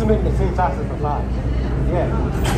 moving the same fast as flash. Yeah.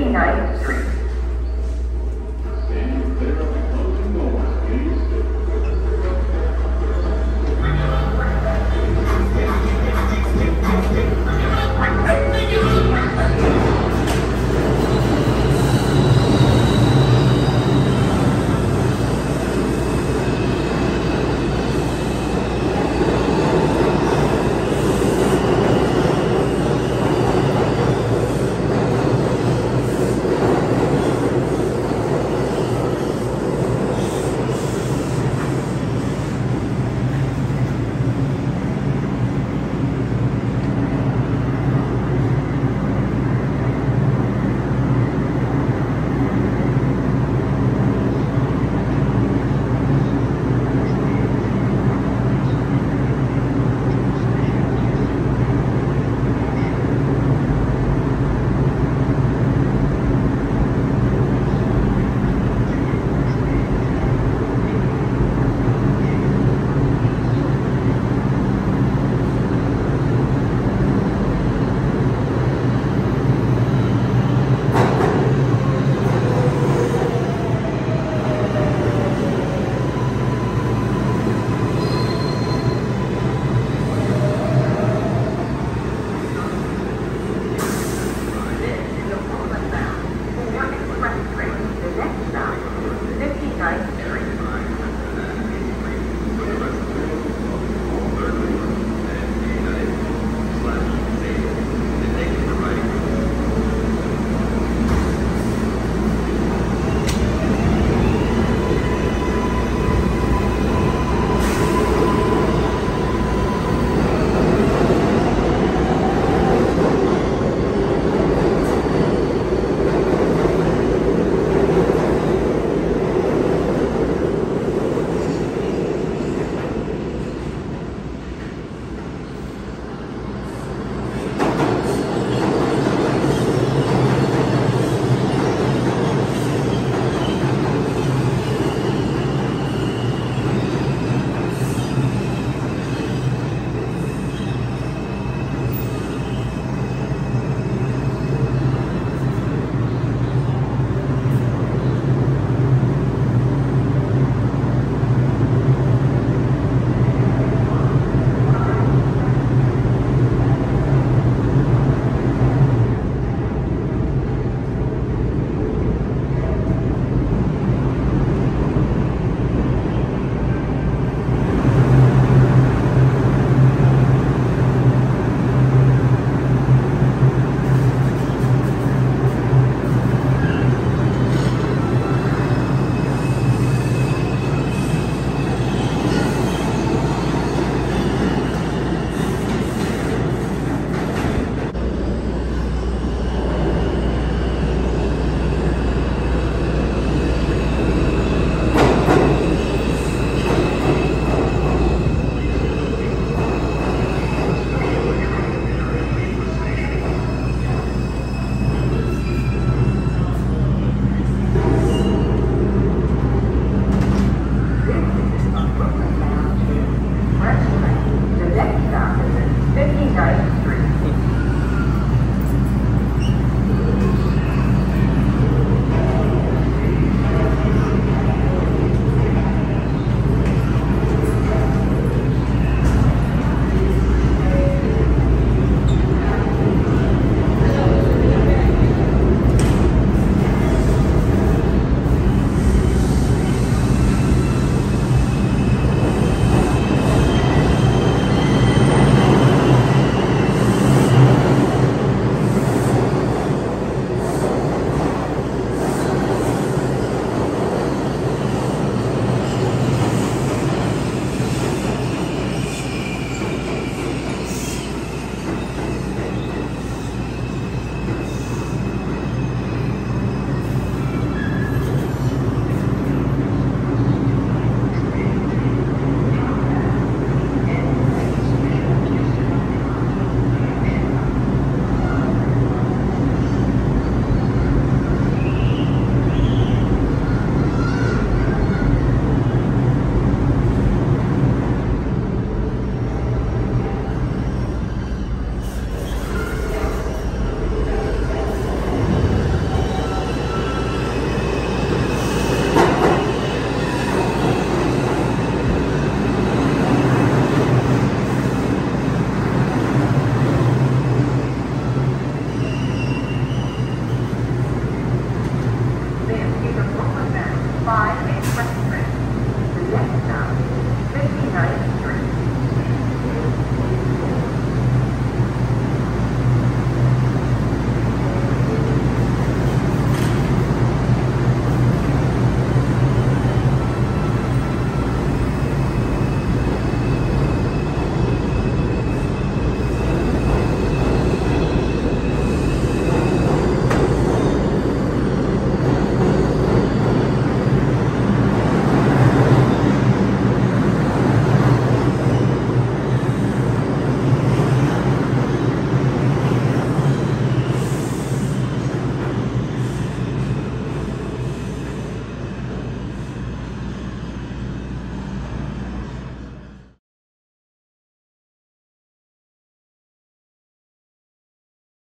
59th Street.